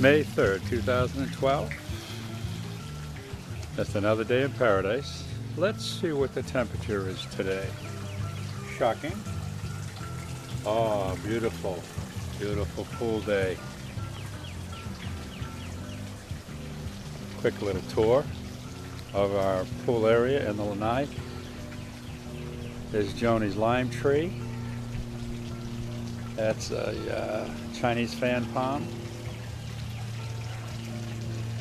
May 3rd, 2012. Just another day in paradise. Let's see what the temperature is today. Shocking. Oh, beautiful. Beautiful pool day. Quick little tour of our pool area in the Lanai. There's Joni's lime tree. That's a uh, Chinese fan palm.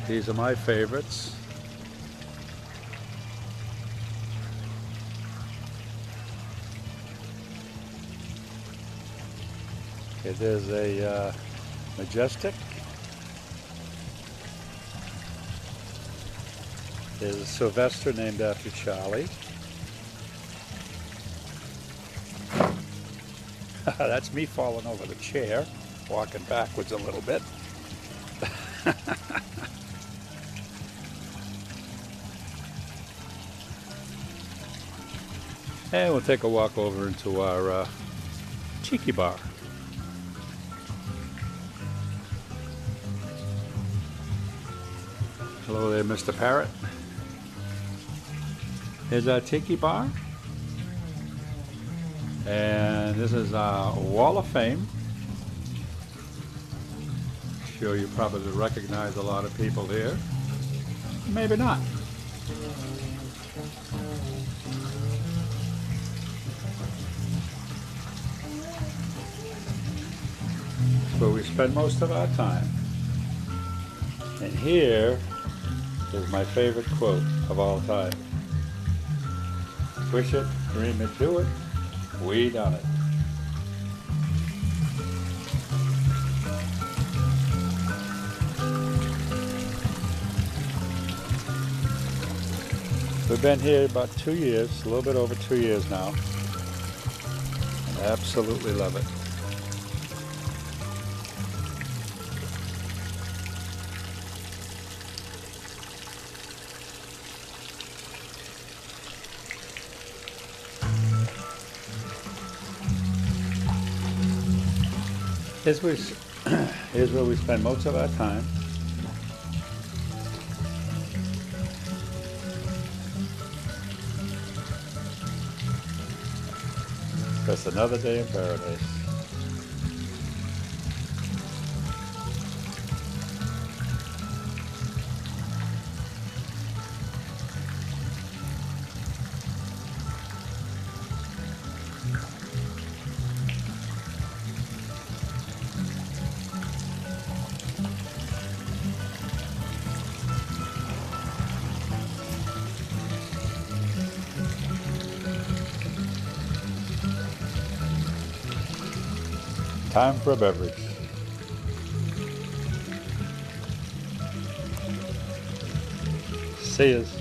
These are my favorites. It is a uh, majestic. There's a Sylvester named after Charlie. That's me falling over the chair, walking backwards a little bit. and we'll take a walk over into our uh, tiki bar. Hello there, Mr. Parrot. Here's our tiki bar. And this is our Wall of Fame. Sure you probably recognize a lot of people here. Maybe not. Where we spend most of our time. And here is my favorite quote of all time. Wish it, dream it, do it. We done it. We've been here about two years, a little bit over two years now. and Absolutely love it. Here's where, here's where we spend most of our time. Just another day in paradise. Time for a beverage. See yous.